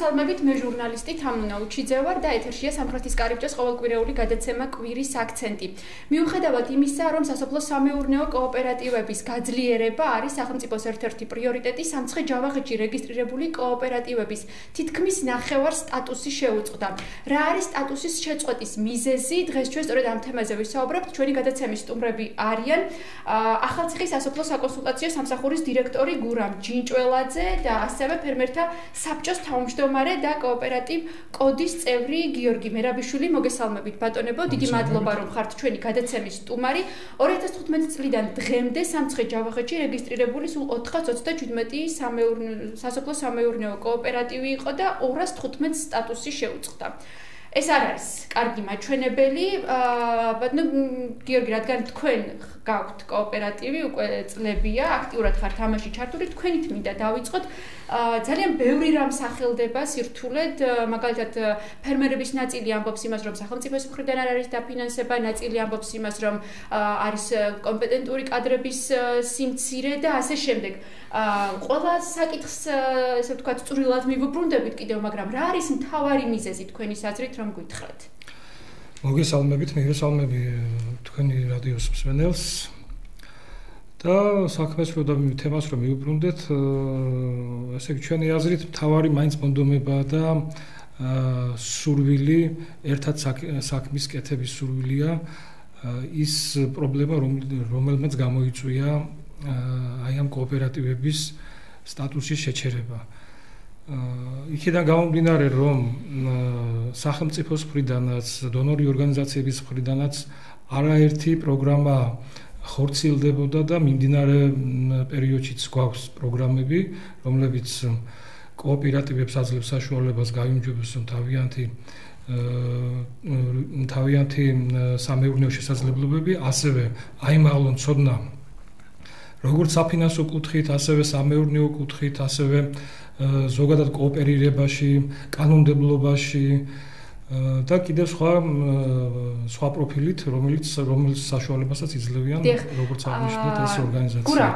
მოგესალმებით მე ჟურნალისტი თამუნა უჩიძე ვარ და ეთერშია სამხრეთის კარიბჭეს ყოველკვირეული გადაცემა კვირის აქცენტი. მიუხედავად იმისა, რომ სასოფლო სამეურნეო კოოპერატივების გაძლიერება არის სახელმწიფოს ერთ-ერთი პრიორიტეტი, სამცხე ჯავახეთში რეგისტრირებული კოოპერატივების თითქმის ნახევარ სტატუსი შეუწყდა. რა არის სტატუსის შეწყვეტის მიზეზი? დღეს ჩვენ სწორედ ამ თემაზე ვისაუბრებთ. ჩვენი გადაცემის სტუმრები არიან ახალციხის სასოფლო საკონსულტაციო სამსახურის დირექტორი გურამ ჯინჭველაძე და ასევე ფერმერთა საბჭოს თავმჯდომარე და კოოპერატივ კოდის წევრი გიორგი მერაბიშვილი მოგესალმებით. ბატონებო დიდი მადლობა რომ ხართ ჩვენი გადაცემის სტუმარი. 2015 წლიდან დღემდე სამცხე ჯავახეთში რეგისტრირებული სულ 427 სამეურნეო სასოფლო სამეურნეო კოოპერატივი იყო და 215 სტატუსი შეუწყდა ეს არ არის კარგი მაჩვენებელი აა ბატონო გიორგი რადგან თქვენ გაქვთ კოოპერატივი უკვე წლებია აქტიურად ხართ თამაში ჩართული თქვენით მინდა დავიწყოთ. ძალიან ბევრი რამ სახელდება სირთულედ. მაგალითად ფერმერების ნაწილი ამბობს იმას რომ სახელმწიფოს მხრიდან არ არის დაფინანსება ნაწილი ამბობს იმას რომ არის კომპეტენტური კადრების სიმცირე და ასე შემდეგ. ყველა საკითხს ესე ვთქვათ წვრილად მივუბრუნდებით კიდევ მაგრამ რა არის მთავარი მიზეზი თქვენი საზრით რომ გითხრათ მოგესალმებით მიგესალმები თქვენი რადიოს მსმენელს და საქმეს რო და თემას რო მივუბრუნდეთ ესე იგი ჩვენი აზრით მთავარი მაინც მონდომება და სურვილი ერთად საქმის კეთების სურვილია ის პრობლემა რომელმაც გამოიწვია აი ამ კოოპერატივების სტატუსის შეჩერება. იქიდან გამომდინარე, რომ სახელმწიფოს მხრიდანაც, დონორი ორგანიზაციების მხრიდანაც არაერთი პროგრამა ხორციელდებოდა და მიმდინარე პერიოდშიც გვაქვს პროგრამები, რომლებიც კოოპერატივებს აძლევს საშუალებას გაიმჯობოს თავიანთი თავიანთი სამეურნეო შესაძლებლობები, ასევე აიმაღლონ ცოდნა როგორც საფინანსო კუთხით, ასევე სამეურნეო კუთხით, ასევე ზოგადად კოოპერირებაში, კანონმდებლობაში, და კიდევ სხვა სხვა პროფილით, რომელიც რომელიც საშუალებასაც იძლევიან როგორც აღნიშნეთ ეს ორგანიზაცია. გურა,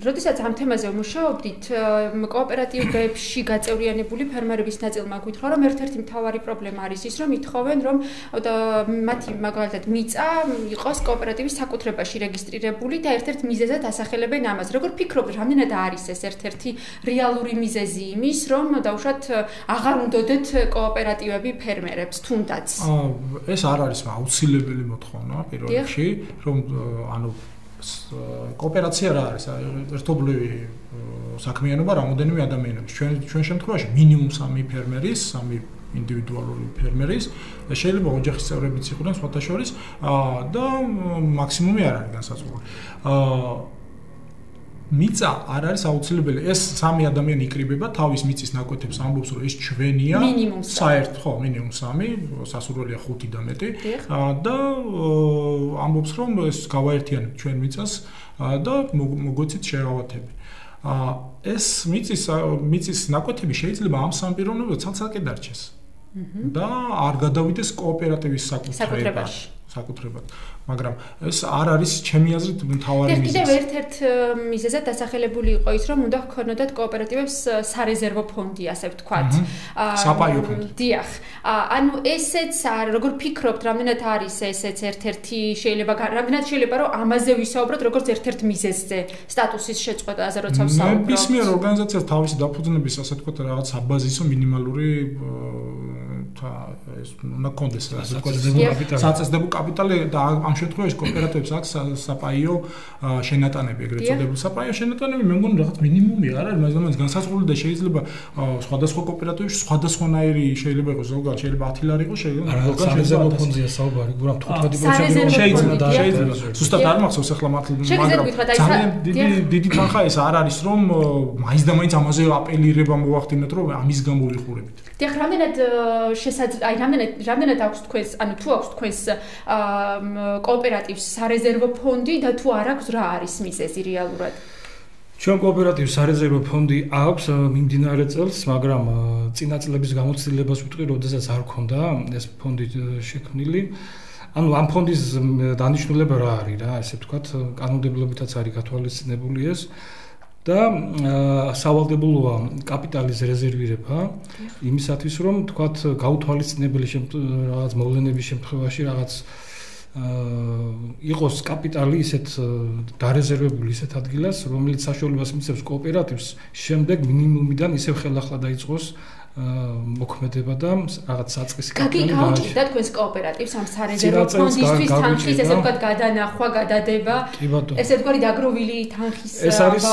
როდესაც ამ თემაზე ვმუშაობდით, კოოპერატივებში გაწევრიანებული ფერმერების ნაწილმა გითხრა, რომ ერთ-ერთი მთავარი პრობლემა არის ის, რომ ითხოვენ, რომ მათი მაგალითად მიწა იყოს კოოპერატივის საკუთრებაში რეგისტრირებული და ერთ-ერთ მიზეზად ასახელებენ ამას. როგორ ფიქრობთ, რამდენად არის ეს ერთ-ერთი რეალური მიზეზი იმის, რომ დაუშვათ აღარ უნდათ კოოპერატივ ინიციატივები ფერმერებს თუნდაც. აა ეს არ არის აუცილებელი მოთხოვნა პირველ რიგში, რომ ანუ კოოპერაცია რა არის? ერთობლივი საქმიანობა რამოდენიმე ადამიანების. ჩვენ ჩვენ შემთხვევაში მინიმუმ 3 ფერმერის, 3 ინდივიდუალური ფერმერის შეიძლება ოჯახის წევრებიც იყვნენ სხვათა შორის და მაქსიმუმი არ არის განსაზღვრული. აა მიწა არ არის აუცილებელი. ეს სამი ადამიანი იკრიბება თავის მიწის ნაკვეთებს ამბობს რომ ეს ჩვენია. საერთოდ ხო, მინიმუმ 3, სასურველია 5 და მეტი. და ამბობს რომ ეს გავაერთიანებ ჩვენ მიწას და მოგვეცით შერავათები. ა ეს მიწის მიწის ნაკვეთები შეიძლება ამ სამ პიროვნებად ცალ-ცალკე დარჩეს. და არ გადავიდეს კოოპერატივის საკუთრებაში. საკუთრებად. მაგრამ ეს არ არის ჩემი აზრით მთავარი მიზეზი. კიდევ ერთ-ერთ მიზეზად დასახელებული იყო ის, რომ უნდა ჰქონოდათ კოოპერატივებს სარეზერვო ფონდი, ასე ვთქვათ. აა საპაიო ფონდი. დიახ. ანუ ესეც არ როგორ ფიქრობთ, რამდენად არის ესეც ერთ-ერთი შეიძლება რამდენად შეიძლება რომ ამაზე ვისაუბროთ, როგორც ერთ-ერთ მიზეზზე სტატუსის შეწყვეტაზე, როცა ვსაუბრობთ. მე ბისმიერ ორგანიზაციას თავისი დაფუძნების, ასე ვთქვათ, რაღაც აბაზისო მინიმალური და ეს უნდა კონდეს ასე ვთქვათ საწესდებო კაპიტალი და ამ შემთხვევაში კოოპერატივებს აქვს საპაიო შენატანები ეგრეთ წოდებული. საპაიო შენატანები მე მგონი რაღაც მინიმუმი არ არის მაგრამ განსაზღვრული და შეიძლება სხვადასხვა კოოპერატივებში სხვადასხვანაირი შეიძლება იყოს ზოგადად შეიძლება 10 ლარი იყოს შეიძლება ზოგადად შეიძლება ფონდია საუბარი გურამ 15% შეიძლება შეიძლება ზუსტად არ მახსოვს ახლა მათ მაგრამ ძალიან დიდი დიდი თანხა ეს არ არის რომ მაინც და მაინც ამაზე აპელირება მოვახდინოთ რომ ამის გამო ვიხურებით დიახ რამდენად შესაძლოა აი რამდენად რამდენად აქვს თქვენს ანუ თუ აქვს თქვენს კოოპერატივს სარეზერვო ფონდი და თუ არ აქვს რა არის მიზეზი რეალურად? ჩვენ კოოპერატივს სარეზერვო ფონდი აქვს მიმდინარე წელს მაგრამ წინა წლების გამოცდილებას ვიტყვი როდესაც არ ქონდა ეს ფონდი შექმნილი. ანუ ამ ფონდის დანიშნულება რა არის რა? ესე ვთქვათ კანონმდებლობითაც არის გათვალისწინებული ეს და სავალდებულოა კაპიტალის რეზერვირება იმისათვის რომ თქვათ გაუთვალისწინებელი რაღაც მოვლენების შემთხვევაში რაღაც იყოს კაპიტალი ისეთ დარეზერვებული ისეთ ადგილას, რომელიც საშუალებას მისცემს კოოპერატივს შემდეგ მინიმუმიდან ისევ ხელახლა დაიწყოს მოქმედება და რაღაც საწყისი კაპიტალი გაუჭირდა თქვენს კოოპერატივს ამ სარეზერვო ფონდისთვის თანხის ესე ვთქვათ გადანახვა, გადადება. ესე ვთქვათ დაგროვილი თანხის ეს არის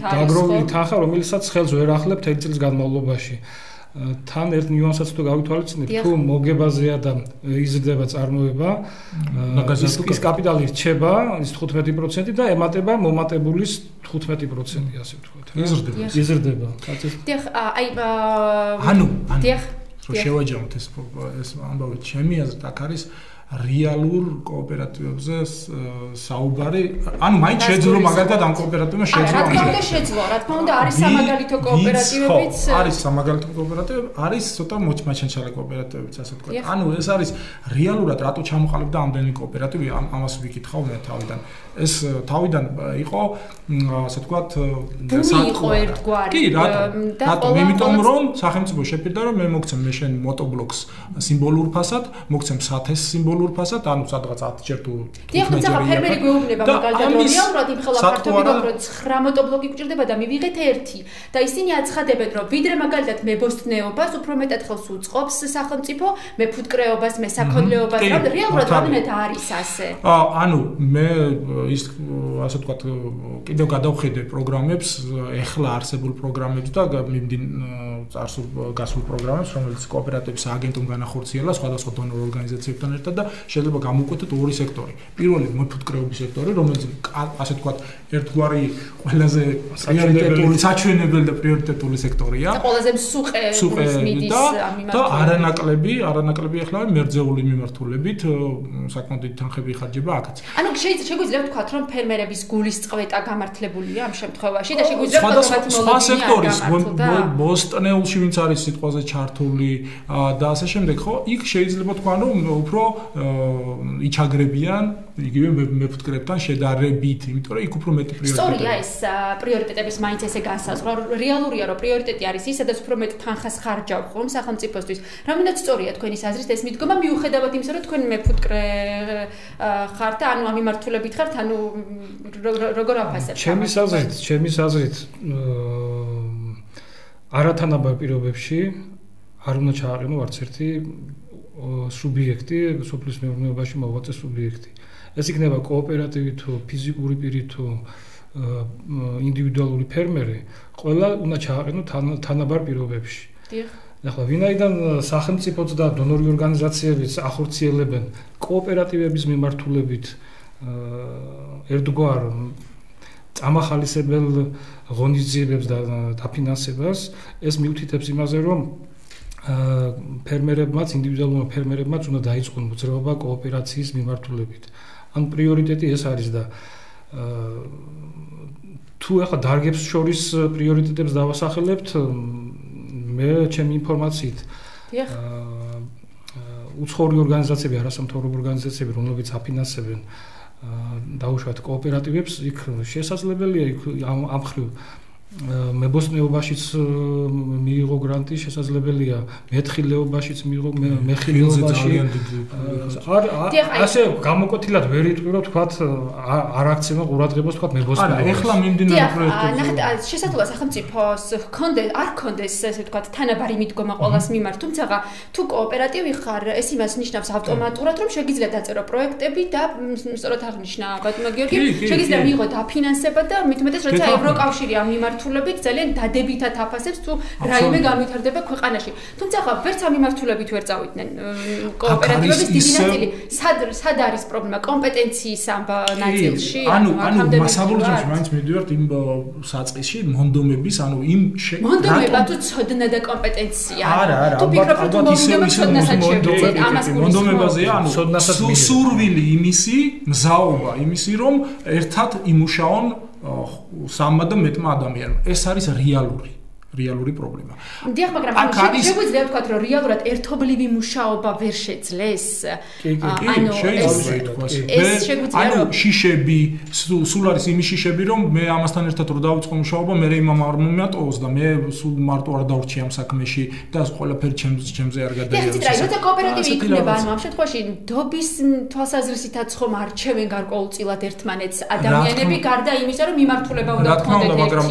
დაგროვილი თანხა, რომელსაც ხელს ვერ ახლებთ 1 წლის განმავლობაში. თან ერთ ნიუანსსაც თუ გავითვალისწინებთ, თუ მოგებაზეა და იზრდება წარმოება, ის კაპიტალი რჩება, ის 15% და ემატება მომატებულის 15% ასე ვთქვათ. იზრდება. იზრდება. დიახ, აი ანუ, ანუ რო შევაჯამოთ ეს ეს ამბავი ჩემი აზრით აქ არის რეალურ კოოპერატივებზე საუბარი, ანუ მაინც შეძლო მაგალითად ამ კოოპერატივმა შეძლო რა თქმა უნდა შეძლო, რა თქმა უნდა არის სამაგალითო კოოპერატივებიც. არის სამაგალითო კოოპერატივები, არის ცოტა მოჩმაჩენჩალე კოოპერატივებიც, ასე ვთქვათ. ანუ ეს არის რეალურად რატო ჩამოყალიბდა ამდენი კოოპერატივი, ამას ვიკითხავ მე თავიდან. ეს თავიდან იყო, ასე ვთქვათ, საერთო ერთგვარი. კი, რატო? რატო? იმიტომ რომ სახელმწიფო შეფერდა რომ მე მოგცემ მე შენ მოტობლოკს სიმბოლურ ფასად, მოგცემ სათეს სიმბოლურ სიმბოლურ ფასად, ანუ სადღაც 10 ჯერ თუ 15 ჯერ. დიახ, ფერმერი გვეუბნება მაგალითად, რომ რეალურად იმ ხელა ფართობი გვაქვს, 9 მოტობლოკი გჭირდება და მივიღეთ ერთი. და ისინი აცხადებენ, რომ ვიდრე მაგალითად მებოსტნეობას უფრო მეტად ხელს უწყობს სახელმწიფო, მეფუტკრეობას, მესაქონლეობას, რომ რეალურად რამენად არის ასე. ანუ მე ის ასე ვთქვათ, კიდევ გადავხედე პროგრამებს, ეხლა არსებულ პროგრამებს და მიმდინ წარსულ გასულ პროგრამებს, რომელიც კოოპერატივების აგენტომ განახორციელა სხვადასხვა დონორ ორგანიზაციებთან ერთად და შეიძლება გამოვკვეთოთ ორი სექტორი. პირველი მეფუტკრეობის სექტორი, რომელიც ასე ვთქვათ, ერთგვარი ყველაზე პრიორიტეტული, საჩვენებელი და პრიორიტეტული სექტორია. და ყველაზე მსუყე მიდის ამ მიმართულებით. და არანაკლები, არანაკლები ახლა მერძეული მიმართულებით საკმაოდ დიდი თანხები იხარჯება აქაც. ანუ შეგვიძლია ვთქვათ, რომ ფერმერების გულის წვეტა გამართლებულია ამ შემთხვევაში და შეგვიძლია ვთქვათ, რომ სხვა სექტორის მოსტნეულში ვინც არის სიტყვაზე ჩართული და ასე შემდეგ, ხო? იქ შეიძლება თქვა, რომ უფრო იჩაგრებიან იგივე მეფუტკრებთან შედარებით, იმიტომ რომ იქ უფრო მეტი პრიორიტეტია. სწორია ეს პრიორიტეტების მაინც ესე განსაზღვრა. რეალურია რომ პრიორიტეტი არის ის, სადაც უფრო მეტ თანხას ხარჯავ ხომ სახელმწიფოსთვის. რამდენად სწორია თქვენი აზრით ეს მიდგომა მიუხედავად იმისა, რომ თქვენ მეფუტკრე ხართ, ანუ ამ მიმართულებით ხართ, ანუ როგორ აფასებთ? ჩემი აზრით, ჩემი აზრით არათანაბარ პირობებში არ უნდა ჩააყენო არც ერთი სუბიექტი სოფლის მეურნეობაში მოღვაწე სუბიექტი. ეს იქნება კოოპერატივი თუ ფიზიკური პირი თუ ინდივიდუალური ფერმერი, ყველა უნდა ჩააყენო თანაბარ პირობებში. დიახ. ახლა ვინაიდან სახელმწიფოც და დონორი ორგანიზაციებიც ახორციელებენ კოოპერატივების მიმართულებით ერთგვარ წამახალისებელ ღონისძიებებს და დაფინანსებას, ეს მიუთითებს იმაზე, რომ ფერმერებმაც, ინდივიდუალურმა ფერმერებმაც უნდა დაიწყონ მოძრაობა კოოპერაციის მიმართულებით. ან პრიორიტეტი ეს არის და თუ ახლა დარგებს შორის პრიორიტეტებს დავასახელებთ, მე ჩემი ინფორმაციით დიახ უცხოური ორგანიზაციები, არასამთავრობო ორგანიზაციები, რომლებიც აფინანსებენ დაუშვათ კოოპერატივებს, იქ შესაძლებელია იქ ამ მხრივ მებოსტნეობაშიც მიიღო გრანტი შესაძლებელია მეთხილეობაშიც მიიღო მეხილეობაში არ ასე გამოკვეთილად ვერ იტყვირო თქვათ არ აქცევა ყურადღებას თქვათ მებოსტნეობას არა ეხლა მიმდინარე პროექტები ნახეთ შესაძლოა სახელმწიფოს ხონდე არ ხონდეს ესე თქვათ თანაბარი მიდგომა ყოველას მიმართ თუმცა თუ კოოპერატივი ხარ ეს იმას ნიშნავს ავტომატურად რომ შეგიძლია დაწერო პროექტები და სწორად აღნიშნა ბატონო გიორგი შეგიძლია მიიღო დაფინანსება და მით უმეტეს როცა ევროკავშირი ამ მიმართ მიმართულებით ძალიან დადებითად აფასებს თუ რაიმე განვითარდება ქვეყანაში. თუმცა ხა ვერც ამ მიმართულებით ვერ წავიდნენ კოოპერატივების დიდი ნაწილი. სად სად არის პრობლემა კომპეტენციის ამ ნაწილში? ანუ ანუ მასაბულოებში მაინც მიდივართ იმ საწყისში მონდომების, ანუ იმ მონდომება თუ ცოდნა და კომპეტენცია. არა, არა, თუ ფიქრობ რომ მონდომება ცოდნასაც შევწეთ ამას მონდომებაზეა, ანუ ცოდნასაც სურვილი იმისი, მზაობა იმისი, რომ ერთად იმუშაონ სამმა და მეტმა ადამიანმა. ეს არის რეალური. რეალური პრობლემა. დიახ, მაგრამ შეგვიძლია ვთქვა, რომ რეალურად ერთობლივი მუშაობა ვერ შეძლეს. ანუ შეიძლება ითქვას. ეს შეგვიძლია ანუ შიშები სულ არის იმის შიშები, რომ მე ამასთან ერთად რო დავიწყო მუშაობა, მე იმამ არ მომიატოვოს და მე სულ მარტო არ დავრჩი ამ საქმეში და ყველაფერი ჩემს ჩემზე არ გადაიარეს. ეს ციტრი, როცა კოოპერატივი იქნება, ანუ ამ შემთხვევაში დობის თვალსაზრისითაც ხომ არჩევენ გარკვეულწილად ერთმანეთს ადამიანები გარდა იმისა, რომ მიმართულება უნდა ქონდეს ერთი. მაგრამ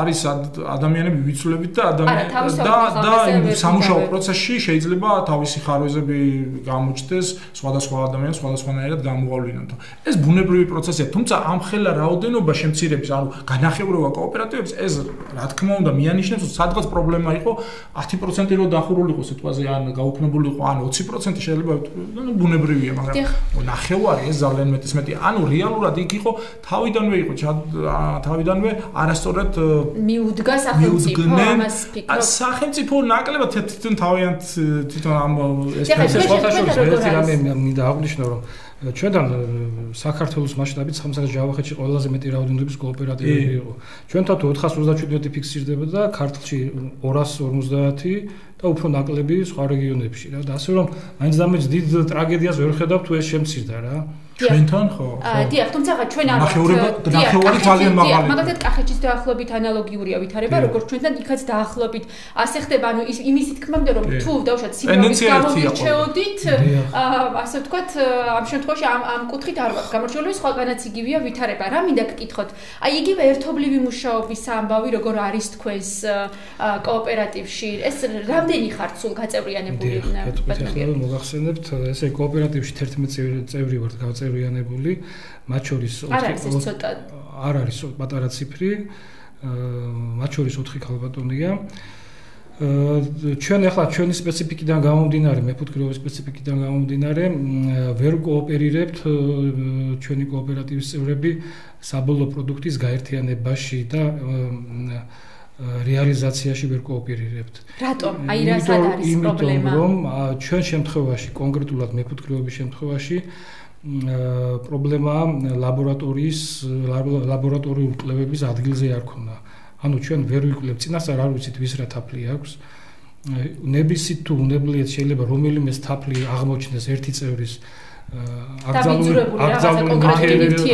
არის ადამიანები ვიცულებით და ადამიანები და და სამუშაო პროცესში შეიძლება თავისი ხარვეზები გამოჩნდეს სხვადასხვა ადამიანებს სხვადასხვანაირად გამოავლინონ. ეს ბუნებრივი პროცესია, თუმცა ამ ხელა რაოდენობა შემცირების, ანუ განახევრება კოოპერატივებს, ეს რა თქმა უნდა მიანიშნებს, რომ სადღაც პრობლემა იყო 10% რო დახურულიყო სიტუაცია, ან გაუქმებული იყო, ან 20% შეიძლება ნუ ბუნებრივია, მაგრამ ნახევარი ეს ძალიან მეტის მეტი. ანუ რეალურად იქ იყო თავიდანვე იყო თავიდანვე არასწორად მიუდგა სახელმწიფო ფიქრობ. სახელმწიფო ნაკლებად თვითონ თავიანთ თვითონ ამ ეს ფასაშორის ერთი რამე მინდა აღნიშნო რომ ჩვენთან საქართველოს მასშტაბით სამსახის ჯავახეთში ყველაზე მეტი რაოდენობის კოოპერატივები იყო. ჩვენთან 437 ფიქსირდება და ქართლში 250 და უფრო ნაკლები სხვა რეგიონებში რა. და ასე რომ მაინც დამეც დიდ ტრაგედიას ვერ ხედავ თუ ეს შემცირდა რა. ჩვენთან ხო? აა დიახ, თუმცა ჩვენ არ ვართ. ნახევრები ძალიან მაღალია. მაგალითად კახეთში დაახლოებით ანალოგიურია ვითარება, როგორც ჩვენთან იქაც დაახლოებით ასე ხდება, ანუ ის იმის თქმამდე რომ თუ დავუშვათ სიმბოლოს გამოვირჩეოდით, აა ასე ვთქვათ, ამ შემთხვევაში ამ ამ კუთხით არ ვარ. გამორჩეული სხვაგანაც იგივეა ვითარება. რა მინდა გკითხოთ? აი იგივე ერთობლივი მუშაობის ამბავი როგორ არის თქვენს კოოპერატივში? ეს რამდენი ხართ სულ გაწევრიანებული? ბატონო, მოგახსენებთ, ესე კოოპერატივში 11 წევრი ვართ გაწევრიანებული, მათ შორის 4 არ არის პატარა ციფრი, მათ შორის 4 ქალბატონია. ჩვენ ახლა ჩვენი სპეციფიკიდან გამომდინარე, მეფუტკრეობის სპეციფიკიდან გამომდინარე, ვერ კოოპერირებთ ჩვენი კოოპერატივის წევრები საბოლოო პროდუქტის გაერთიანებაში და რეალიზაციაში ვერ კოოპერირებთ. რატომ? აი რა სად არის პრობლემა? იმიტომ რომ ჩვენ შემთხვევაში, კონკრეტულად მეფუტკრეობის შემთხვევაში პრობლემაა ლაბორატორიის ლაბორატორიული კვლევების ადგილზე არ ქონა. ანუ ჩვენ ვერ ვიკვლევ წინასწარ არ ვიცით ვის რა თაფლი აქვს. ნებისით თუ უნებლიეთ შეიძლება რომელიმე თაფლი აღმოჩნდეს ერთი წევრის აგზალული აგზალული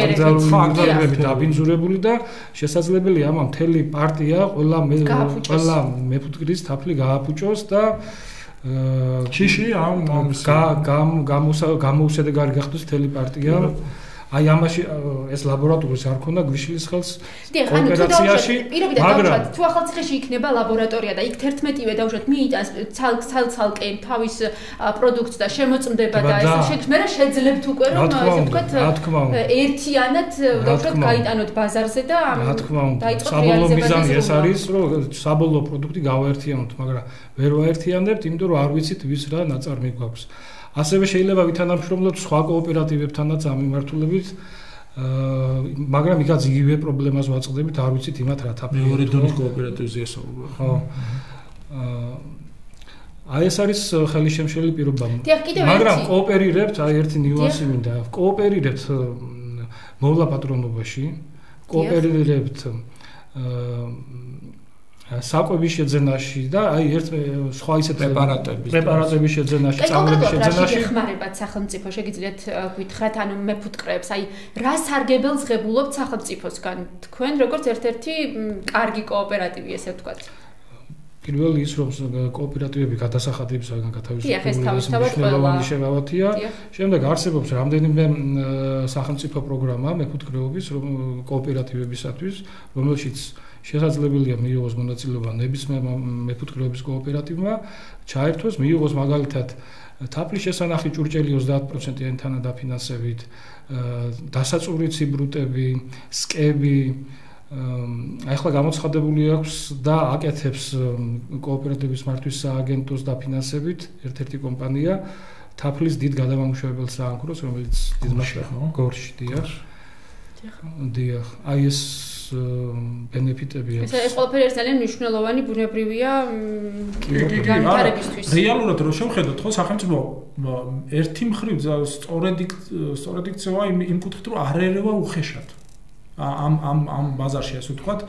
აგზალული დაბინძურებული და შესაძლებელია ამ მთელი პარტია ყველა ყველა მეფუტკრის თაფლი გააფუჭოს და ჩიში ამ გამოუსადა გარი გახდეს თელი პარტია აი ამაში ეს ლაბორატორიის არ ქონდა გვიშლის ხელს ოპერაციაში მაგრამ თუ ახალციხეში იქნება ლაბორატორია და იქ 11-ვე დაუშვათ მიიტანს ცალ-ცალკე თავის პროდუქტს და შემოწმდება და ეს შექმნა რა შეძლებთ უკვე რომ ესე ვთქვათ ერთიანად დაუშვათ გაიტანოთ ბაზარზე და რა თქმა უნდა. საბოლოო მიზანი ეს არის რომ საბოლოო პროდუქტი გავაერთიანოთ მაგრამ ვერ ვაერთიანებთ იმიტომ რომ არ ვიცით ვის რა ნაწარმი გვაქვს ასევე შეიძლება ვითანამშრომლოთ სხვა კოოპერატივებთანაც ამ მიმართულებით აა მაგრამ იქაც იგივე პრობლემას ვაწყდებით, არ ვიცით იმათ რა თაფლი. მეორე დონის კოოპერატივზე ესაუბრა. ხო. აა აი ეს არის ხელისშემშელი პირობა. დიახ, კიდევ ერთი. მაგრამ კოოპერირებთ, აი ერთი ნიუანსი მინდა. კოოპერირებთ მოვლა პატრონობაში. კოოპერირებთ აა საკვების შეძენაში და აი ერთ სხვა ისეთ პრეპარატების პრეპარატების შეძენაში, წამლების შეძენაში ხმარებად სახელმწიფო შეგიძლიათ გითხრათ, ანუ მეფუტკრებს, აი რა სარგებელს ღებულობთ სახელმწიფოსგან თქვენ როგორც ერთ-ერთი კარგი კოოპერატივი ესე ვთქვათ. პირველი ის რომ კოოპერატივები გადასახადებისგან გათავისუფლებული მნიშვნელოვანი შემავათია. შემდეგ არსებობს რამდენიმე სახელმწიფო პროგრამა მეფუტკრეობის კოოპერატივებისათვის, რომელშიც შესაძლებელია მიიღოს მონაწილეობა ნებისმიერ მეფუტკრეობის კოოპერატივმა, ჩაერთოს, მიიღოს მაგალითად თაფლის შესანახი ჭურჭელი 30%-იანი თანადაფინანსებით, დასაწური ციბრუტები, სკები აი ახლა გამოცხადებული აქვს და აკეთებს კოოპერატივის მართვის სააგენტოს დაფინანსებით ერთ-ერთი კომპანია თაფლის დიდ გადამამუშავებელ საანქროს, რომელიც დიდ მასშტაბში გორში დიახ. დიახ. აი ეს ბენეფიტები აქვს. ეს ყველაფერი ძალიან მნიშვნელოვანი ბუნებრივია განვითარებისთვის. რეალურად რო შევხედოთ, ხო, სახელმწიფო ერთი მხრივ სწორედ სწორედ იქცევა იმ იმ კუთხით, რომ არ ერევა უხეშად. ამ ამ ამ ბაზარში ასე ვთქვათ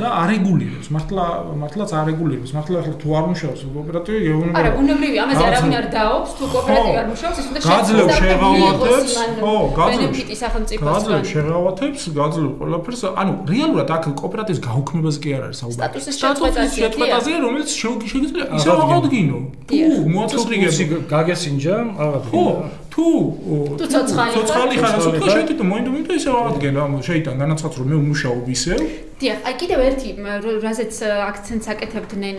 და არეგულირებს. მართლა მართლაც არეგულირებს. მართლა ახლა თუ არ მუშაობს კოოპერატივი გეუბნება არა უნებრივია ამაზე არავინ არ დაობს თუ კოოპერატივი არ მუშაობს ის უნდა შეძლებს შეღავათებს ხო ბენეფიტი სახელმწიფოს გაძლევს შეღავათებს გაძლევს ყველაფერს. ანუ რეალურად აქ კოოპერატივის გაუქმებაზე კი არ არის საუბარი. სტატუსის შეწყვეტაზე რომელიც შეიძლება ისე აღადგინო თუ მოაწესრიგებს გაგესინჯა აღადგინო თუ თუ ცოცხალი ხარ? ასე თუ შეიძლება მოინდომიტო ისე აღადგენ ამ შეიძლება განაცხადოს რომ მე უმუშაობ ისევ. დიახ, აი კიდევ ერთი რაზეც აქცენტს აკეთებდნენ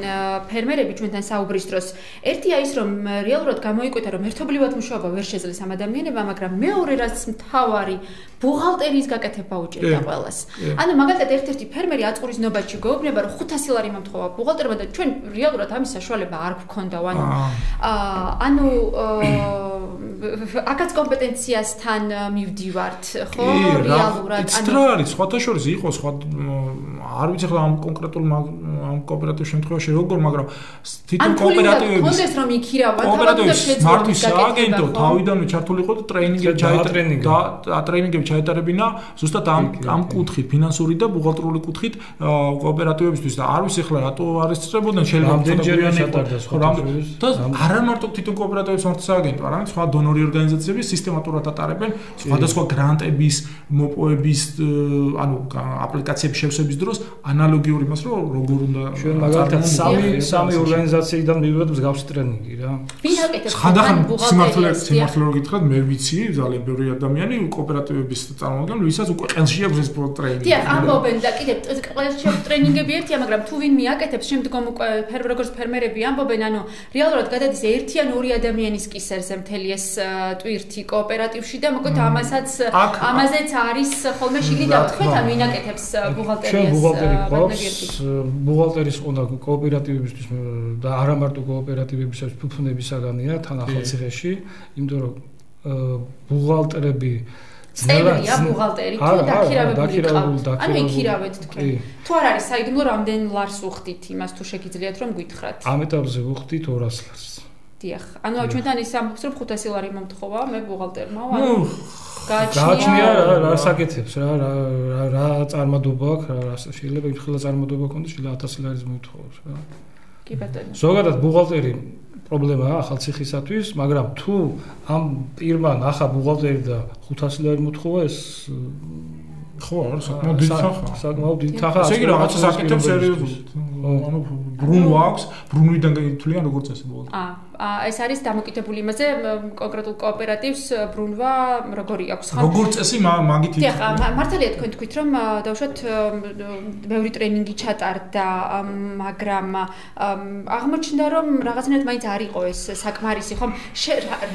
ფერმერები ჩვენთან საუბრის დროს. ერთია ის, რომ რეალურად გამოიკვეთა, რომ ერთობლივად მუშაობა ვერ შეძლეს ამ ადამიანებმა, მაგრამ მეორე რაც მთავარი ბუღალტერიის გაკეთება უჭირდა ყველას. ანუ მაგალითად ერთ-ერთი ფერმერი აწყურის ნობათში გვეუბნება, რომ 500 ლარი მომთხოვა ბუღალტერმა და ჩვენ რეალურად ამის საშუალება არ გქონდა, ანუ აა. ანუ აკაც კომპეტენციასთან მივდივართ, ხო? რეალურად ანუ რა არის, სხვათა შორის იყო სხვა არ ვიცი ხლა ამ კონკრეტულ ამ კოოპერატივ შემთხვევაში როგორ, მაგრამ თვითონ კოოპერატივების კონდეს რომ იქირავა, კოოპერატივის მარტის აგენტო თავიდანვე ჩართული იყო ტრეინინგები ჩაეტარებინა და ტრეინინგები ჩაეტარებინა ზუსტად ამ ამ კუთხით, ფინანსური და ბუღალტრული კუთხით კოოპერატივებისთვის. და არ ვიცი ხლა რატო არის წრებოდნენ შეიძლება რამდენჯერმე ჩატარდა სხვა და არა მარტო თვითონ კოოპერატივების მარტის აგენტო, არამედ სხვა დონორი ორგანიზაციები სისტემატურად ატარებენ სხვადასხვა გრანტების მოპოვების ანუ აპლიკაციების შევსების დროს ანალოგიური მას რომ როგორ უნდა ჩვენ მაგალითად სამი სამი ორგანიზაციიდან მივიღეთ მსგავსი ტრენინგი რა. ვინ აკეთებს? ხანდახან სიმართლე სიმართლე რო გითხრათ მე ვიცი ძალიან ბევრი ადამიანი კოოპერატივების წარმომადგენელი ვისაც უკვე ყელში აქვს ეს ტრენინგი. დიახ, ამბობენ და კიდე ყელში აქვს ტრენინგები ერთია, მაგრამ თუ ვინ მიაკეთებს, შემდგომ უკვე როგორც ფერმერები ამბობენ, ანუ რეალურად გადადის ერთი ან ორი ადამიანის კისერზე მთელი ეს ტვირთი კოოპერატივში და მოკლედ ამასაც ამაზეც არის ხოლმე შიგნით დავთქვით ამ ვინ აკეთებს ბუღალტერიას ჩვენ ბუღალტერი გვაქვს ბუღალტერის ყონა კოოპერატივებისთვის და არა მარტო კოოპერატივებისთვის ფუფუნებისაგანია თან ახალციხეში იმიტომ რომ ბუღალტერები წევრია ბუღალტერი თუ დაქირავებული ყავთ ანუ იქირავეთ თქვენ. თუ არ არის საიდუმლო რამდენ ლარს უხდით იმას თუ შეგიძლიათ რომ გითხრათ? ამ ეტაპზე უხდით 200 ლარს დიახ. ანუ ჩვენთან ის ამბობს რომ 500 ლარი მომთხოვა მე ბუღალტერმა ანუ გააჩნია რა რა საკეთებს რა რა რა წარმოდობა აქვს რა შეიძლება იმ ხელა წარმოდობა ქონდეს შეიძლება 1000 ლარის მოითხოვოს რა. კი ბატონო. ზოგადად ბუღალტერი პრობლემაა ახალციხისათვის მაგრამ თუ ამ პირმა ნახა ბუღალტერი და 500 ლარი მოთხოვა ეს ხო არის საკმაოდ დიდი თანხა საკმაოდ დიდი თანხა ესე იგი რაღაცა საკეთებს სერიოზულად ანუ ბრუნვა აქვს ბრუნვიდან გაითვლიან როგორც ესე ბოლოს აა ეს არის დამოკიდებული იმაზე კონკრეტულ კოოპერატივს ბრუნვა როგორი აქვს ხან როგორც წესი მაგით იცი დიახ მართალია თქვენ თქვით რომ დავუშვათ ბევრი ტრენინგი ჩატარდა მაგრამ აღმოჩნდა რომ რაღაცნაირად მაინც არ იყო ეს საკმარისი ხომ?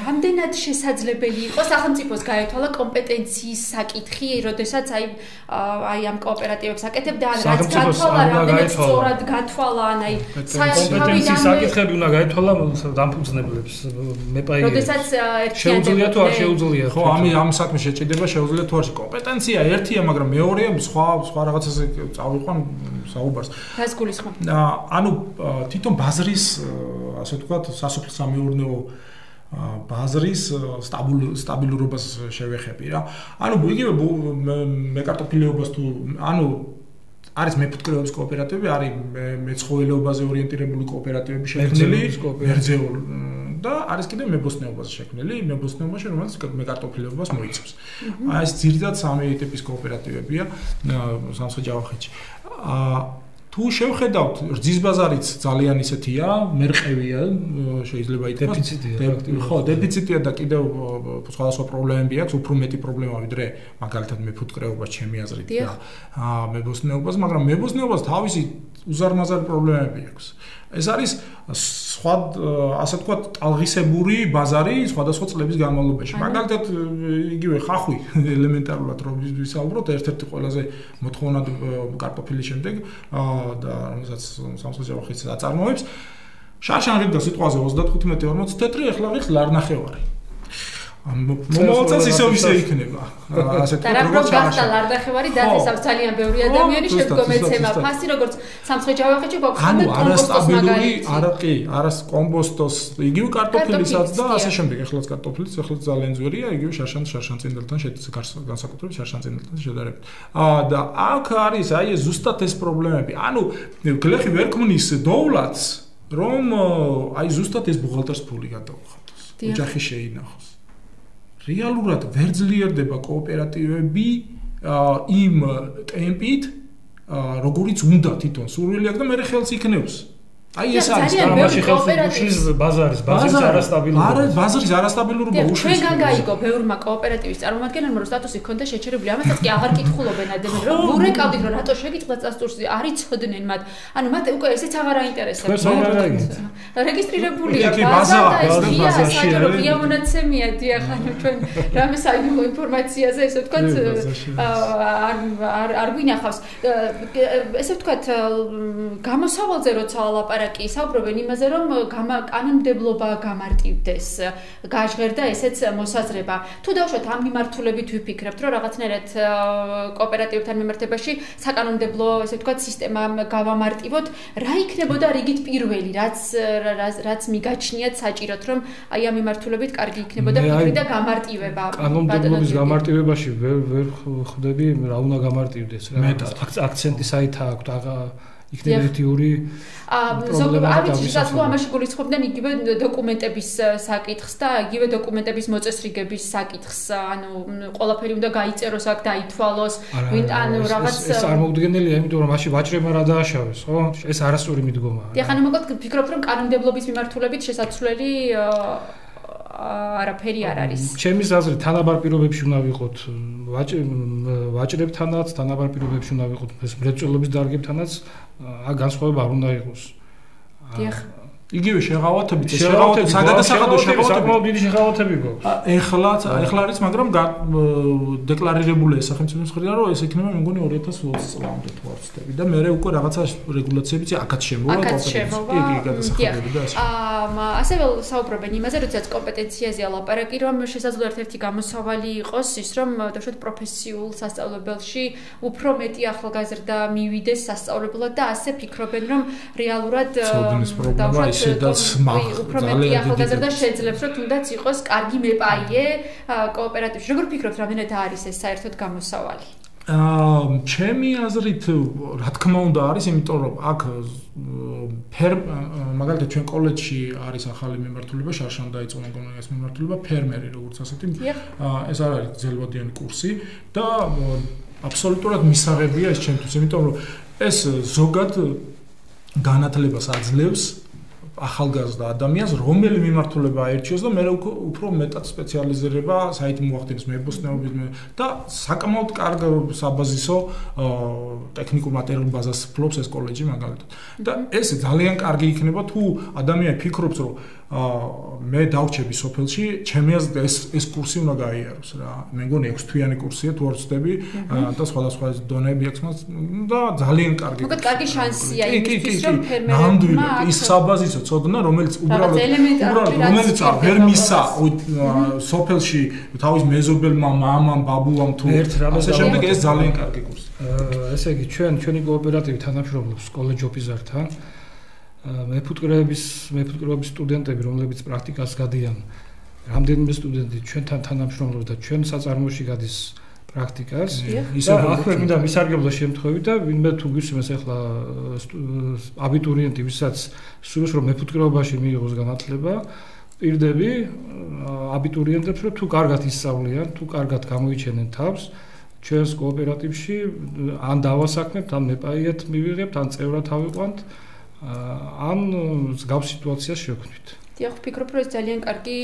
რამდენად შესაძლებელი იყო სახელმწიფოს გაეთვალა კომპეტენციის საკითხი როდესაც აი აი ამ კოოპერატივებს აკეთებდა ან რაც გათვალა რამდენად სწორად გათვალა ან აი კომპეტენციის საკითხები უნდა გაეთვალა დამფუძნებლებს მეპაი როდესაც შეუძლია თუ არ შეუძლია ხო ამი ამ საქმე შეჭედება შეუძლია თუ არ კომპეტენცია ერთია მაგრამ მეორეა სხვა სხვა რაღაცაზე წავიყვან საუბარს. რას გულისხმობ ანუ თვითონ ბაზრის ასე ვთქვათ სასოფლო სამეურნეო ბაზრის სტაბილურობას შევეხები რა. ანუ იგივე მეკარტოფილეობას თუ ანუ არის მეფუტკრეობის კოოპერატივები, არის მეცხოველეობაზე ორიენტირებული კოოპერატივები შექმნილი, მერძეულ და არის კიდე მებოსტნეობაზე შექმნილი, მებოსტნეობაში რომელიც მეკარტოფილეობას მოიცავს. აი ეს ძირითადად სამი ტიპის კოოპერატივებია სამსხეჯავახეთში. აა თუ შევხედავთ რძის ბაზარიც ძალიან ისეთია, მერყევია, შეიძლება ითქვას დეფიციტია. ხო, დეფიციტია და კიდევ სხვადასხვა პრობლემები აქვს, უფრო მეტი პრობლემა ვიდრე მაგალითად მეფუტკრეობას ჩემი აზრით და აა მებოსტნეობას, მაგრამ მებოსტნეობას თავისი უზარმაზარი პრობლემები აქვს. ეს არის სხვა ასე ვთქვათ ტალღისებური ბაზარი სხვადასხვა წლების განმავლობაში. მაგალითად იგივე ხახვი ელემენტარულად რომ ვისაუბროთ ერთ-ერთი ყველაზე მოთხოვნად კარტოფილის შემდეგ და რომელსაც სამსხეჯავახიც აწარმოებს შარშან რიგდა სიტყვაზე 35-40 თეთრი ახლა ღირს ლარნახევარი. მომავალწელს ისევ ისე იქნება. ასეთ როგორც გახდა ლარდახევარი დაწესავს ძალიან ბევრი ადამიანი შედგომეცემა ფასი როგორც სამცხე-ჯავახეთში გვაქვს ანუ არასტაბილური არაყი არას კომბოსტოს იგივე კარტოფილისაც და ასე შემდეგ ეხლაც კარტოფილიც ეხლაც ძალიან ძვირია იგივე შარშან შარშანწინდელთან შედგება განსაკუთრებით შარშანწინდელთან შედარებით. აა და აქ არის აი ეს ზუსტად ეს პრობლემები. ანუ გლეხი ვერ ქმნის დოვლათს რომ აი ზუსტად ეს ბუღალტერს ფული გადაუხადოს. ოჯახი შეინახოს. რეალურად ვერ ძლიერდება კოოპერატივები იმ ტემპით, როგორიც უნდა თვითონ სურვილი აქვს და მე ხელს იქნევს. აი ეს არის თამაში ხელშეშლის ბაზარის ბაზრის არასტაბილურობა. არა, ბაზრის არასტაბილურობა უშლის. ჩვენ გაგაიგო ბევრმა კოოპერატივის წარმომადგენელმა რომ სტატუსი ქონდა შეჩერებული, ამასაც კი აღარ კითხულობენ ადამიანები, რომ ურეკავდით რომ რატო შეგიწყდა სტატუსი, არის ცოდნენ მათ. ანუ მათ უკვე ესეც აღარ აინტერესებს. რეგისტრირებულია ბაზა და ეს გია საჯარო გია მონაცემია დიახ, ანუ ჩვენ რამე საერთო ინფორმაციაზე ესე ვთქვათ არ არ არ გვინახავს. ესე ვთქვათ გამოსავალზე როცა ლაპარაკი ლაპარაკი საუბრობენ იმაზე, რომ კანონმდებლობა გამარტივდეს, გაჟღერდა ესეც მოსაზრება. თუ დავშოთ ამ მიმართულებით ვიფიქრებთ, რომ რაღაცნაირად კოოპერატივთან მიმართებაში საკანონმდებლო, ესე ვთქვათ, სისტემა გავამარტივოთ, რა იქნებოდა რიგით პირველი, რაც რაც მიგაჩნიათ საჭიროთ, რომ აი ამ მიმართულებით კარგი იქნებოდა ფიქრი და გამარტივება. კანონმდებლობის გამარტივებაში ვერ ვერ ხვდები რა უნდა გამარტივდეს რა. აქცენტი საითა აქვს იქნება ეთიური ზოგადად ავიცი სასულო ამაში გულისხმობდნენ იგივე დოკუმენტების საკითხს და იგივე დოკუმენტების მოწესრიგების საკითხს ანუ ყველაფერი უნდა გაიწეროს აქ დაითვალოს ვინ ანუ რაღაც ეს არ მოუდგენელია იმიტომ რომ მაშინ ვაჭრება რა დააშავეს ხო? ეს არასწორი მიდგომაა დიახ ანუ მოკლედ ფიქრობთ რომ კანონმდებლობის მიმართულებით შესაძლებელი არაფერი არ არის. ჩემი აზრით თანაბარ პირობებში უნდა ვიყოთ ვაჭრებთანაც, თანაბარ პირობებში უნდა ვიყოთ მრეწველობის დარგებთანაც, ა განსხვავება არ უნდა იყოს. დიახ. იგივე შეღავათებით შეღავათებით საგადასახადო შეღავათებით საკმაოდ დიდი შეღავათები გვაქვს. ეხლა ეხლა არის მაგრამ დეკლარირებული ეს სახელმწიფოს მხრიდან რომ ეს იქნება მე მგონი 2020 წლამდე თუ არ ვცდები და მე უკვე რაღაცა რეგულაციებიც აქაც შემოვა კოპერატივები კი გადასახადები და ასე. აა ასევე საუბრობენ იმაზე როდესაც კომპეტენციაზეა ლაპარაკი რომ შესაძლოა ერთ-ერთი გამოსავალი იყოს ის რომ დაუშვათ პროფესიულ სასწავლებელში უფრო მეტი ახალგაზრდა მივიდეს სასწავლებლად და ასე ფიქრობენ რომ რეალურად დაუშვათ შედაც მაგ უფრო მეტი ახალგაზრდა შეძლებს რომ თუნდაც იყოს კარგი მეპაიე კოოპერატივში. როგორ ფიქრობთ, რამდენად არის ეს საერთოდ გამოსავალი? აა ჩემი აზრით რა თქმა უნდა არის, იმიტომ რომ აქ ფერ მაგალითად ჩვენ კოლეჯში არის ახალი მიმართულება, შარშან დაიწყო მეგონიას მიმართულება ფერმერი როგორც ასეთი. აა ეს არის ძელვადიანი კურსი და აბსოლუტურად მისაღებია ეს ჩემთვის, იმიტომ რომ ეს ზოგად განათლებას აძლევს ახალგაზრდა ადამიანს რომელი მიმართულება აერჩიოს და მე უფრო მეტად სპეციალიზირება საით მოახდინოს მებოსტნეობის და საკმაოდ კარგ საბაზისო ტექნიკურ მასალურ ბაზას ფლობს ეს კოლეჯი მაგალითად. და ეს ძალიან კარგი იქნება თუ ადამიანი ფიქრობს რომ მე დავრჩები სოფელში, ჩემი აზრით ეს ეს კურსი უნდა გაიაროს რა. მე მგონი 6 თვიანი კურსია თუ არ ვწდები და სხვადასხვა დონეები აქვს მას და ძალიან კარგი. მოკლედ კარგი შანსია იმისთვის რომ ფერმერებმა ის საბაზისო ცოდნა რომელიც უბრალოდ უბრალოდ რომელიც ვერ მისა სოფელში თავის მეზობელმა მამამ ბაბუამ თუ ასე შემდეგ ეს ძალიან კარგი კურსი. ესე იგი ჩვენ ჩვენი კოოპერატივი თანამშრომლობს კოლეჯ ოფიზერთან მეფუტკრეების მეფუტკრეობის სტუდენტები, რომლებიც პრაქტიკას გადიან, რამდენიმე სტუდენტი ჩვენთან თანამშრომლობს და ჩვენ საწარმოში გადის პრაქტიკას. ისე აქვე მინდა მისარგებლო შემთხვევით და ვინმე თუ გისმეს ახლა აბიტურიენტი, ვისაც სურს რომ მეფუტკრეობაში მიიღოს განათლება, პირდები აბიტურიენტებს რომ თუ კარგად ისწავლიან, თუ კარგად გამოიჩენენ თავს ჩვენს კოოპერატივში ან დავასაქმებთ, ან მეპაიეთ მივიღებთ, ან წევრად ავიყვანთ. ან გავს სიტუაციას შევქმნით. დიახ, ვფიქრობ, რომ ეს ძალიან კარგი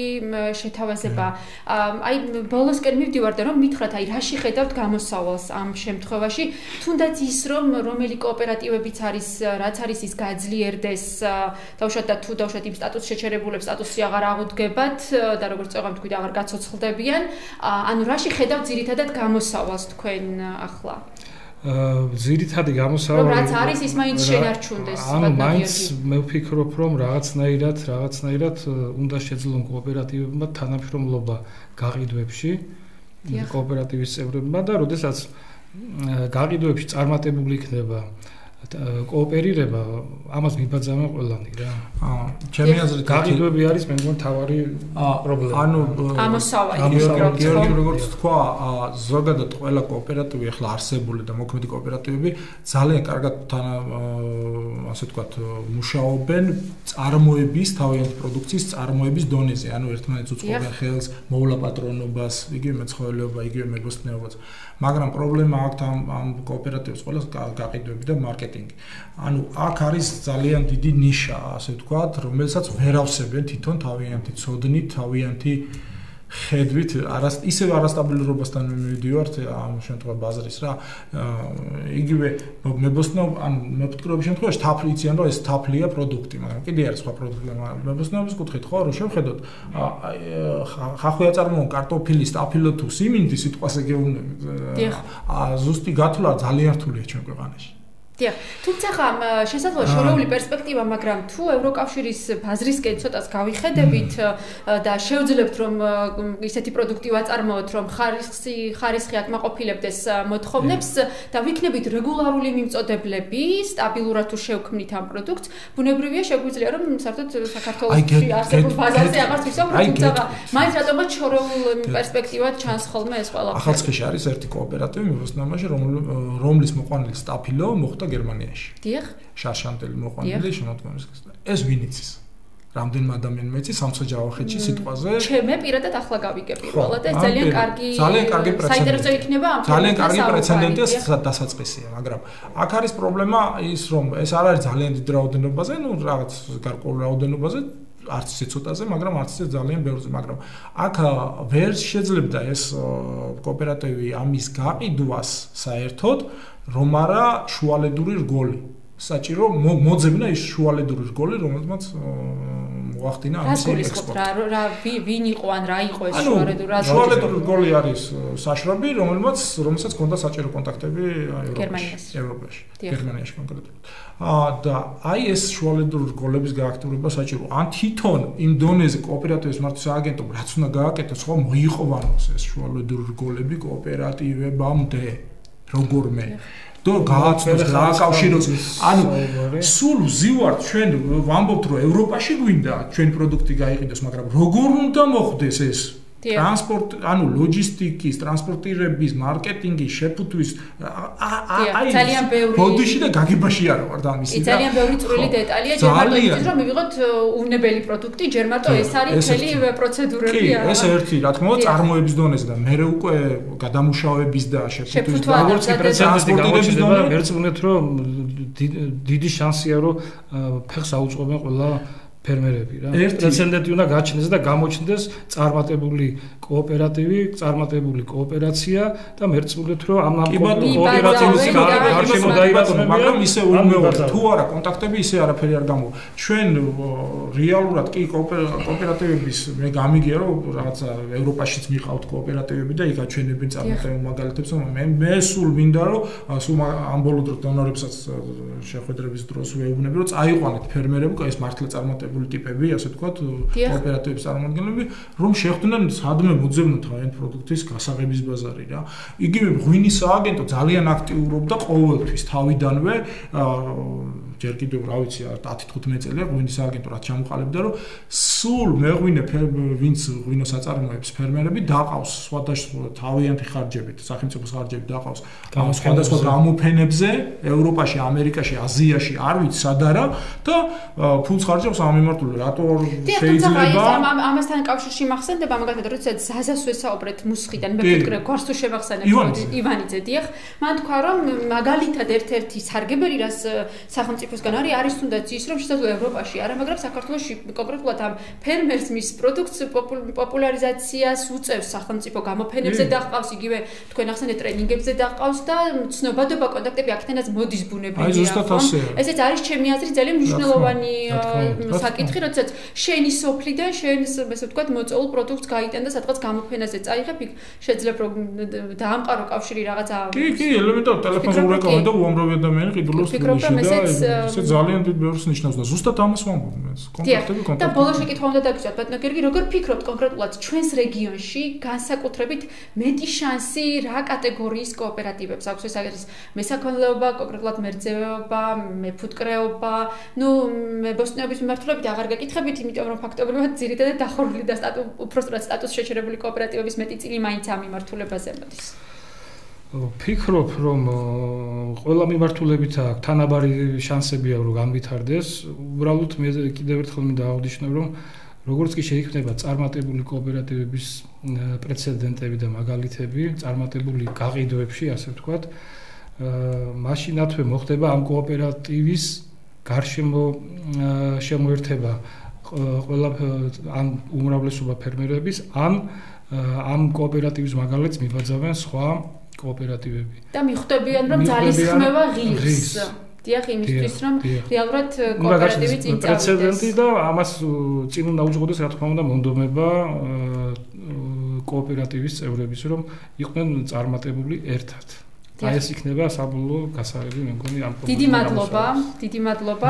შეთავაზებაა. აი, ბოლოსკენ მივდივარ და რომ მითხრათ, აი, რაში ხედავთ გამოსავალს ამ შემთხვევაში, თუნდაც ის რომ რომელი კოოპერატივებიც არის, რაც არის ის გაძლიერდეს, დაუშვათ და თუ დაუშვათ იმ სტატუს შეჩერებულებს სტატუსი აღარ აღუდგებათ და როგორც წეგამ თქვი და აღარ გაცოცხლდებიან, ანუ რაში ხედავთ ძირითადად გამოსავალს თქვენ ახლა? ზირითადი გამოსავალი რაც არის ის მაინც შენარჩუნდეს ანუ მაინც მე ვფიქრობ რომ რაღაცნაირად რაღაცნაირად უნდა შეძლონ კოოპერატივებმა თანამშრომლობა გაყიდვებში კოოპერატივის წევრებმა და როდესაც გაყიდვებში წარმატებული იქნება კოოპერირება ამას მიბაძავენ ყველანი რა. აა ჩემი აზრით გაყიდვები არის მე მგონი თავარი პრობლემა. ანუ ამოსავალი გიორგი როგორც თქვა, ზოგადად ყველა კოოპერატივი ახლა არსებული და მოქმედი კოოპერატივები ძალიან კარგად თან ასე ვთქვათ მუშაობენ წარმოების თავიანთი პროდუქციის წარმოების დონეზე. ანუ ერთმანეთს უწყობენ ხელს მოვლა პატრონობას, იგივე მეცხოველეობა, იგივე მებოსტნეობაც. მაგრამ პრობლემა აქვს ამ ამ კოოპერატივებს ყოველს გაყიდვები და მარკეტინგი. ანუ აქ არის ძალიან დიდი ნიშა, ასე ვთქვათ, რომელსაც ვერავსებენ თვითონ თავიანთი ცოდნით, თავიანთი ხედვით არას ისევ არასტაბილურობასთან მივიდივართ ამ შემთხვევაში ბაზრის რა. იგივე მებოსტნო ან მეფტკრობის შემთხვევაში თაფლი იციან რომ ეს თაფლია პროდუქტი მაგრამ კიდე არის სხვა პროდუქტი მებოსტნობის კუთხით ხო რომ შევხედოთ ხახვია წარმოონ კარტოფილის ტაფილო თუ სიმინდი სიტყვაზე გეუბნები ზუსტი გათვლა ძალიან რთულია ჩვენ ქვეყანაში დიახ. თუმცა ხა შესაძლოა შორეული პერსპექტივა, მაგრამ თუ ევროკავშირის ბაზრისკენ ცოტას გავიხედებით და შევძლებთ რომ ისეთი პროდუქტი ვაწარმოოთ, რომ ხარისხი ხარისხი აკმაყოფილებდეს მოთხოვნებს და ვიქნებით რეგულარული მიმწოდებლები, სტაბილურად თუ შევქმნით ამ პროდუქტს, ბუნებრივია შეგვიძლია რომ საერთოდ საქართველოსში არსებულ ბაზარზე აღარც ვისაუბროთ, თუმცა მაინც რატომაც შორეულ პერსპექტივად ჩანს ხოლმე ეს ყველაფერი. ახალციხეში არის ერთი კოოპერატივი, მოსნამაში რომლის მოყვანილი სტაფილო მოხდა გერმანიაში. დიახ. შარშანტელი მოყვანილი შემოდგომის გასა. ეს ვინიცის. რამდენმა ადამიანმა იცი სამცხე-ჯავახეთში სიტყვაზე? ჩემე პირადად ახლა გავიგე პირველა და ეს ძალიან კარგი ძალიან კარგი პრეცედენტი. საინტერესო იქნება ამ ძალიან კარგი პრეცედენტია დასაწყისია, მაგრამ აქ არის პრობლემა ის რომ ეს არ არის ძალიან დიდ რაოდენობაზე, ну რაღაც გარკვეულ რაოდენობაზე არც ისე ცოტაზე, მაგრამ არც ისე ძალიან ბევრზე, მაგრამ აქ ვერ შეძლებდა ეს კოოპერატივი ამის გაყიდვას საერთოდ რომ არა შუალედური რგოლი. საჭირო მოძებნა ის შუალედური რგოლი, რომელსაც მოახდინა ამის ექსპორტი. რა რა ვინ იყო ან რა იყო ეს შუალედური რგოლი? შუალედური რგოლი არის საშრობი, რომელსაც რომელსაც ჰქონდა საჭირო კონტაქტები ევროპაში. ევროპაში. გერმანიაში კონკრეტულად. აა და აი ეს შუალედური რგოლების გააქტიურება საჭირო. ან თვითონ იმ დონეზე კოოპერატივის მართვის აგენტო რაც უნდა გააკეთოს, ხო მოიყვანოს ეს შუალედური რგოლები კოოპერატივებამდე. როგორმე და გააცნოს გააკავშიროს ანუ სულ ვზივართ ჩვენ ვამბობთ რომ ევროპაში გვინდა ჩვენ პროდუქტი გაიყიდოს მაგრამ როგორ უნდა მოხდეს ეს ტრანსპორტ, ანუ ლოჯისტიკის, ტრანსპორტირების, მარკეტინგის, შეფუთვის აი ძალიან ბევრი ბოდიში და გაგებაში არა ვარ და ამისი ძალიან ბევრი წვრილი დეტალია ჯერ მარტო ის რომ მივიღოთ უნებელი პროდუქტი, ჯერ მარტო ეს არის მთელი პროცედურები არა. კი, ეს ერთი, რა თქმა უნდა, წარმოების დონეზე და მე უკვე გადამუშავების და შეფუთვის და როგორც პრეცედენტი გამოჩნდება, მერწმუნეთ რომ დიდი შანსია რომ ფეხს აუწყობენ ყველა ფერმერები რა. პრეცედენტი უნდა გაჩნდეს და გამოჩნდეს წარმატებული კოოპერატივი, წარმატებული კოოპერაცია და მერწმუნეთ რომ ამ ამ კოოპერატივის გარშემო დაიბადნენ, მაგრამ ისე უმეორე თუ არა კონტაქტები ისე არაფერი არ გამო. ჩვენ რეალურად კი კოოპერატივების მე გამიგია რომ რაღაცა ევროპაშიც მიყავთ კოოპერატივები და იქ აჩვენებენ წარმატებულ მაგალითებს, მე მე სულ მინდა რომ სულ ამ ბოლო დროს დონორებსაც შეხვედრების დროს ვეუბნები რომ წაიყვანეთ ფერმერები, ეს მართლა წარმატებული წარმატებული ტიპები, ასე ვთქვათ, კოოპერატივების წარმომადგენლები, რომ შეხვდნენ სადმე მოძებნოთ აი პროდუქტის გასაღების ბაზარი რა. იგივე ღვინის სააგენტო ძალიან აქტიურობდა ყოველთვის თავიდანვე ჯერ კიდევ რა ვიცი 10-15 წელია ღვინის სააგენტო რაც ჩამოყალიბდა რომ სულ მეღვინე ვინც ღვინოს აწარმოებს ფერმერები დაყავს სხვადასხვა თავიანთი ხარჯებით, სახელმწიფოს ხარჯებით დაყავს სხვადასხვა გამოფენებზე ევროპაში, ამერიკაში, აზიაში, არ ვიცი სად არა და ფულს ხარჯავს ამ მიმართულებით რატო შეიძლება? ამასთან კავშირში მახსენდება მაგალითად როდესაც ზაზას ვესაუბრეთ მუსხიდან მე ფიქრე გვარს თუ შევახსენებ ივანიძე. დიახ. მან თქვა რომ მაგალითად ერთ-ერთი სარგებელი რას სახელმწიფოსგან არის არის თუნდაც ის რომ შესაძლოა ევროპაში არა მაგრამ საქართველოში კონკრეტულად ამ ფერმერს მის პროდუქტს პოპულარიზაციას უწევს სახელმწიფო გამოფენებზე დაყავს იგივე თქვენ ახსენეთ ტრენინგებზე დაყავს და ცნობადობა კონტაქტები აქეთანაც მოდის ბუნებრივია ესეც არის ჩემი აზრით ძალიან მნიშვნელოვანი საკითხი, როდესაც შენი სოფლიდან შენს, ესე ვთქვათ, მოწოულ პროდუქტს გაიტან და სადღაც გამოფენაზე წაიღებ, იქ შეძლებ რომ დაამყარო კავშირი რაღაცა. კი, კი, ელემენტარული ტელეფონზე ურეკავენ და უამრავი ადამიანი ყიდულობს თბილისში და ესე ძალიან დიდ ბევრს ნიშნავს და ზუსტად ამას ვამბობ მე. კონტაქტები კონტაქტები. და ბოლოს შეკითხვამდე დაგიწევთ ბატონო გერგი, როგორ ფიქრობთ კონკრეტულად ჩვენს რეგიონში განსაკუთრებით მეტი შანსი რა კატეგორიის კოოპერატივებს აქვს ეს არის მესაქონლეობა, კონკრეტულად მერძევეობა, მეფუტკრეობა, ну მებოსტნეობის მიმართულებით აღარ გეკითხებით, იმიტომ რომ ფაქტობრივად ძირითადად დახურული და სტატუს უფრო სწორად სტატუსს შეჩერებული კოოპერატივების მეტი წილი მაინც ამ მიმართულებაზე მოდის. ფიქრობ, რომ ყველა მიმართულებით აქვს თანაბარი შანსებია რომ განვითარდეს. უბრალოდ მე კიდევ ერთხელ მინდა აღნიშნო, რომ როგორც კი შეიქმნება წარმატებული კოოპერატივების პრეცედენტები და მაგალითები, წარმატებული გაყიდვებში, ასე ვთქვათ, მაშინათვე მოხდება ამ კოოპერატივის გარშემო შემოერთება ყველა ან უმრავლესობა ფერმერების ან ამ კოოპერატივის მაგალითს მიბაძავენ სხვა კოოპერატივები. და მიხვდებიან რომ ძალისხმევა ღირს. დიახ, იმისთვის რომ რეალურად კოოპერატივი წინ წავიდეს. პრეცედენტი და ამას წინ უნდა უძღოდეს რა თქმა უნდა მონდომება კოოპერატივის წევრების რომ იყვნენ წარმატებული ერთად. აი ეს იქნება საბოლოო გასაღები მე მგონი ამ პრობლემის დიდი მადლობა დიდი მადლობა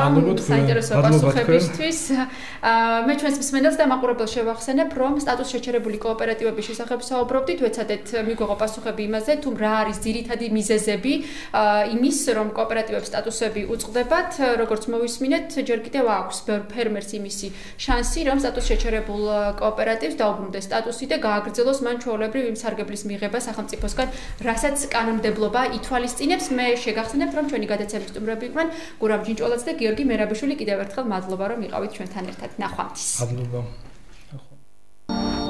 საინტერესო პასუხებისთვის აა მე ჩვენს მსმენელს და მაყურებელს შევახსენებ რომ სტატუს შეჩერებული კოოპერატივების შესახებ საუბრობდით ვეცადეთ მიგვიღო პასუხები იმაზე თუ რა არის ძირითადი მიზეზები აა იმის რომ კოოპერატივებს სტატუსები უწყდებათ. როგორც მოვისმინეთ ჯერ კიდევ აქვს ბევრ ფერმერს იმისი შანსი რომ სტატუს შეჩერებულ კოოპერატივს დაუბრუნდეს სტატუსი და გააგრძელოს მან ჩვეულებრივ იმ სარგებლის მიღება სახელმწიფოსგან რასაც კანონმდებლობა მკვლელობა ითვალისწინებს. მე შეგახსენებთ, რომ ჩვენი გადაცემის სტუმრები იყვნენ გურამ ჯინჭოლაც და გიორგი მერაბიშვილი. კიდევ ერთხელ მადლობა, რომ იყავით ჩვენთან ერთად. ნახვამდის. მადლობა. ნახვამდის.